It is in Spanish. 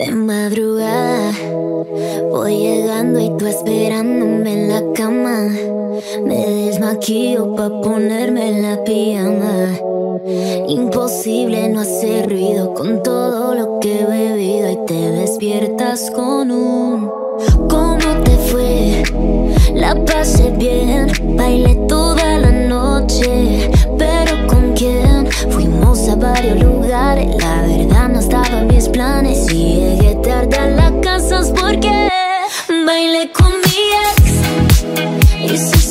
De madrugada voy llegando y tú esperándome en la cama. Me desmaquillo pa' ponerme la pijama. Imposible no hacer ruido con todo lo que he bebido y te despiertas con un ¿Cómo te fue? La pasé bien, bailé toda com minha ex. Isso